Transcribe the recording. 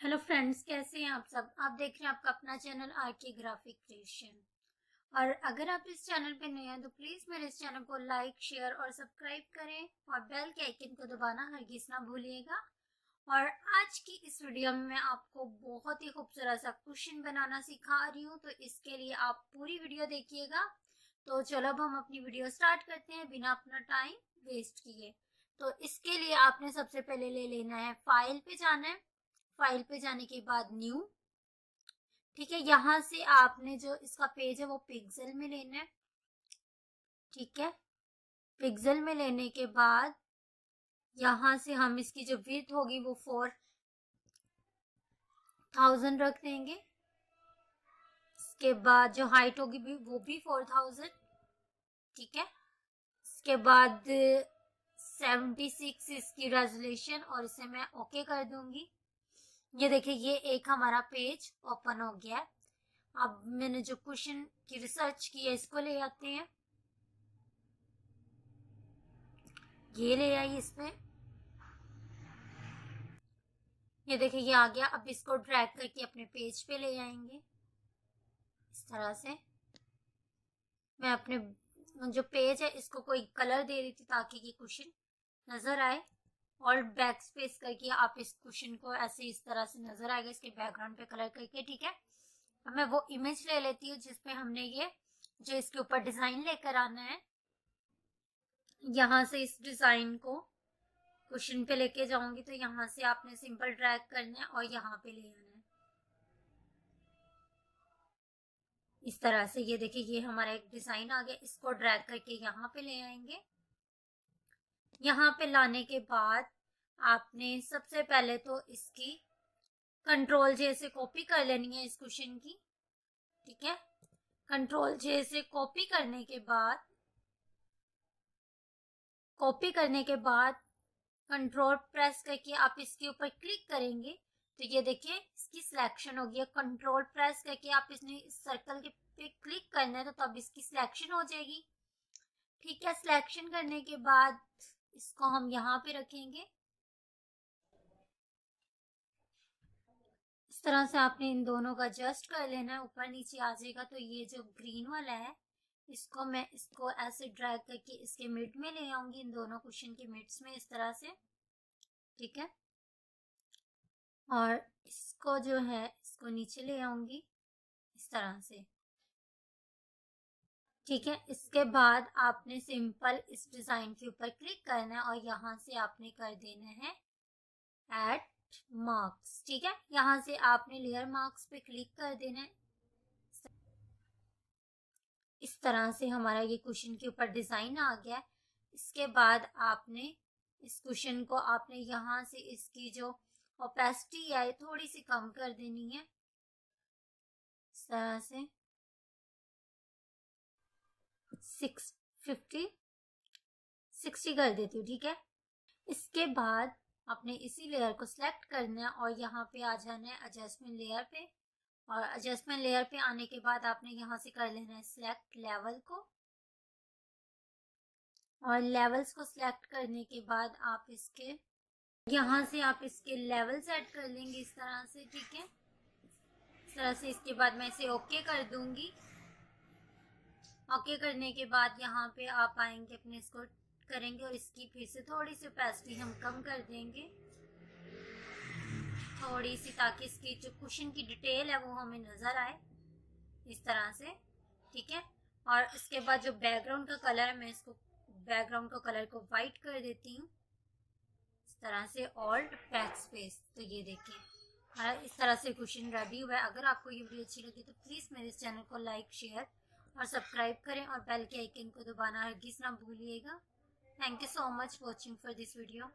Hello friends, कैसे हैं आप सब? आप देख रहे हैं आपका अपना चैनल आर ग्राफिक क्रिएशन। और अगर आप इस चैनल पे नए हैं तो प्लीज़ मेरे इस चैनल को लाइक, शेयर और सब्सक्राइब करें और बेल के आइकन को दबाना हरगिज ना भूलिएगा। और आज की इस वीडियो में मैं आपको बहुत ही खूबसूरत सा क्वेश्चन बनाना सिखा रही हूँ तो इसके लिए आप पूरी वीडियो देखिएगा। तो चलो अब हम अपनी वीडियो स्टार्ट करते हैं बिना अपना टाइम वेस्ट किए। तो इसके लिए आपने सबसे पहले ले लेना है फ़ाइल पे जाना है। फ़ाइल पे जाने के बाद न्यू, ठीक है? यहाँ से आपने जो इसका पेज है वो पिक्सल में लेना है, ठीक है? पिक्सल में लेने के बाद यहाँ से हम इसकी जो विथ होगी वो फोर थाउज़ेंड रख देंगे। इसके बाद जो हाइट होगी भी, वो भी फोर थाउज़ेंड ठीक है? इसके बाद सेवेंटी सिक्स इसकी रेजोल्यूशन और इसे मैं ओके okay कर दूँगी। ये देखिए, ये एक हमारा पेज ओपन हो गया है। अब मैंने जो क्वेश्चन की रिसर्च की है, इसको ले आते हैं। ये ले आई इसमें। ये देखिए, ये आ गया। अब इसको ड्रैग करके अपने पेज पे ले आएँगे। इस तरह से। मैं अपने, जो पेज है, इसको कोई कलर दे रही थी ताकि ये क्वेश्चन नज़र आए। और बैक स्पेस करके आप इस क्वेश्चन को ऐसे इस तरह से नज़र आएगा, इसके बैकग्राउंड पे कलर करके, ठीक है? मैं वो इमेज ले लेती हूँ जिसपे हमने ये, जो इसके ऊपर डिज़ाइन लेकर आना है, यहाँ से इस डिज़ाइन को क्वेश्चन पे लेके जाऊँगी तो यहाँ से आपने सिंपल ड्रैग करना है और यहाँ पे ले आना है। इस तरह से ये देखिए, ये हमारा एक डिज़ाइन आ गया, इसको ड्रैग करके यहाँ पे ले आएँगे। यहाँ पे लाने के बाद आपने सबसे पहले तो इसकी कंट्रोल जे से कॉपी कर लेनी है इस क्वेश्चन की, ठीक है? कंट्रोल जे से कॉपी करने के बाद कॉपी करने के बाद कंट्रोल प्रेस करके आप इसके ऊपर क्लिक करेंगे तो ये देखिए इसकी सिलेक्शन हो गई है। कंट्रोल प्रेस करके आप इसने इस सर्कल के पे क्लिक करना है तो तब इसकी सिलेक्शन हो जाएगी। ठीक है सिलेक्शन करने के बाद इसको हम यहाँ पे रखेंगे। इस तरह से आपने इन दोनों का एडजस्ट कर लेना है। ऊपर नीचे आ जाएगा तो ये जो ग्रीन वाला है, इसको मैं इसको ऐसे ड्रैग करके इसके मिड में ले आऊँगी, इन दोनों क्वेश्चन के मिड्स में इस तरह से। ठीक है? और इसको जो है, इसको नीचे ले आऊँगी, इस तरह से। ठीक है, इसके बाद आपने सिंपल इस डिज़ाइन के ऊपर क्लिक करना है और यहाँ से आपने कर देना है एड मार्क्स ठीक है? यहाँ से आपने लेयर मार्क्स पे क्लिक कर देना है। इस तरह से हमारा ये क्वेश्चन के ऊपर डिज़ाइन आ गया इसके बाद आपने इस क्वेश्चन को आपने यहाँ से इसकी जो ओपेसिटी है, थोड़ी सी कम कर देनी है। इस तरह से सिक्स फिफ्टी, सिक्सटी कर देती हूँ, ठीक है? इसके बाद आपने इसी लेयर को सिलेक्ट करना है और यहाँ पे आ जाना है एडजस्टमेंट लेयर पे। और एडजस्टमेंट लेयर पे आने के बाद आपने यहाँ से कर लेना है सिलेक्ट लेवल को। और लेवल्स को सिलेक्ट करने के बाद आप इसके, यहाँ से आप इसके लेवल सेट कर लेंगे इस तरह से, ठीक है? इस तरह से इसके बाद मैं इसे ओके कर दूँगी। ओके, करने के बाद यहाँ पे आप आएँगे, अपने इसको करेंगे और इसकी फिर से थोड़ी सी ओपेसिटी हम कम कर देंगे। थोड़ी सी ताकि इसकी जो क्वेश्चन की डिटेल है वो हमें नज़र आए इस तरह से, ठीक है? और इसके बाद जो बैकग्राउंड का कलर है, मैं इसको बैकग्राउंड का कलर को वाइट कर देती हूँ। इस तरह से ऑल्ट बैक स्पेस तो ये देखिए। इस तरह से क्वेश्चन रेडी हुआ है। अगर आपको ये वीडियो अच्छी लगी तो प्लीज़ मेरे इस चैनल को लाइक शेयर और सब्सक्राइब करें और बेल के आइकन को दबाना हरगिज ना भूलिएगा। Thank you so much watching for this video